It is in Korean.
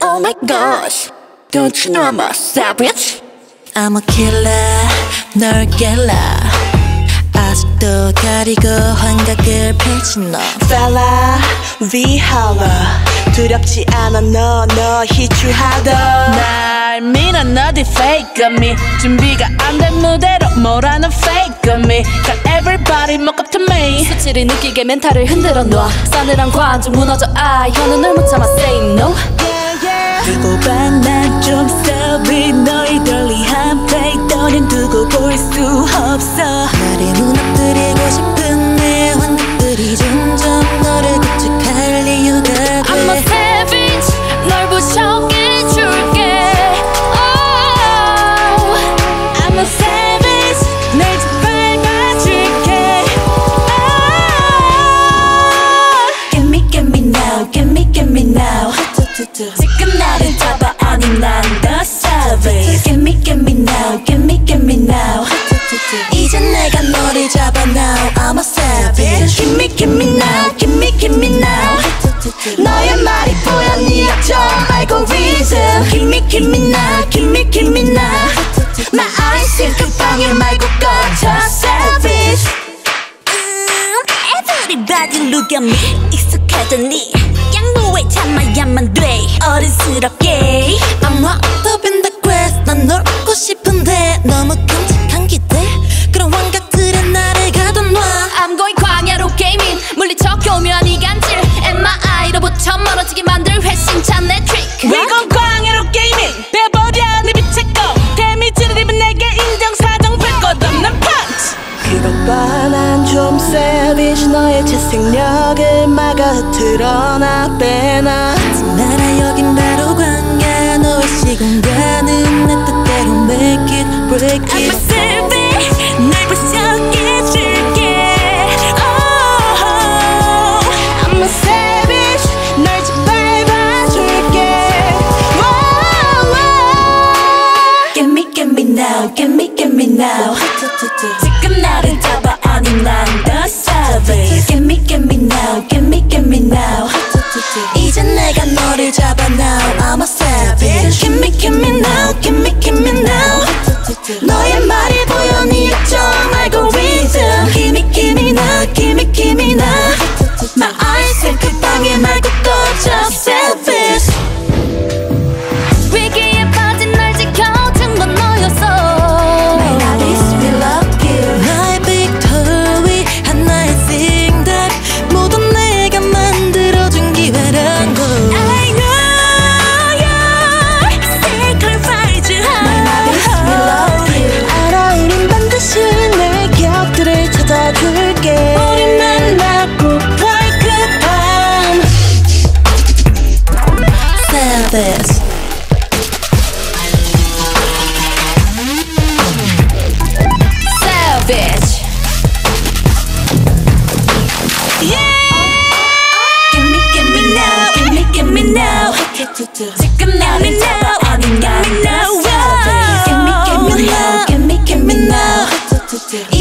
Oh my gosh, don't you know I'm a savage? I'm a killer 널 깰라 아직도 가리고 환각을 펼친 너 Fella, we holler 두렵지 않아 너너 희추하던 날 밀어 너디 fake me 준비가 안 된 무대로 뭐라는 fake me Got everybody look up to me 수치를 느끼게 멘탈을 흔들어 놔 싸늘한 관중 무너져 아 현은을 못 참아 say no 없어 나를 무너뜨리고 싶은 내 환각들이 점점 너를 구축할 이유가 돼 I'm a savage 널 부셔해줄게 oh, I'm a savage 날 짓밟아줄게 oh. Get me get me now get me get me now 지금 나를 잡아 아니 난더 savage Get me get me now get me get me now 이제 내가 너를 잡아 now I'm a savage Get me get me now get me get me now 너의 말이 보여 네 약점 알고 reason Give me give me now give me give me now My eyes 끝방에 말고 꺼져 savage Everybody look at me 익숙하더니 양보에 참아야만 돼 어른스럽게 내 트릭 위건 광야로 게이밍 빼버려 내 빛의 검 데미지를 입은 내게 인정사정 별것 없는 펀치 그것봐 난좀 savage 너의 채색력을 막아 흐트러나 빼나 나라 여긴 바로 광야 너의 시공간은 내 뜻대로 make it break it 지금 나를 잡아 아니 난더 savage Get me get me now get me get me now 이제 내가 너를 잡아 now I'm a savage Get me get me now get me get me now 너의 말이 보여 네 this. Savage. Yeah. Give me, give me now. Give me, give me now. now, now. Give me, give me now. Give me, give me now.